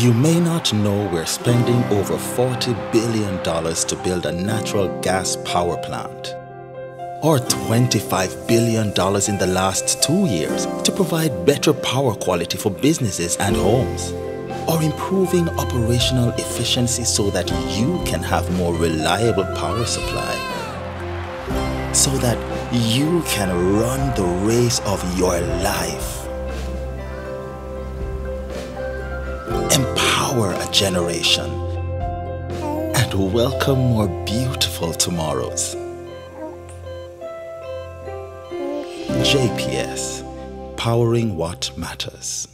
You may not know we're spending over $40 billion to build a natural gas power plant, or $25 billion in the last two years to provide better power quality for businesses and homes, or improving operational efficiency so that you can have more reliable power supply, so that you can run the race of your life. Empower a generation, and welcome more beautiful tomorrows. JPS, powering what matters.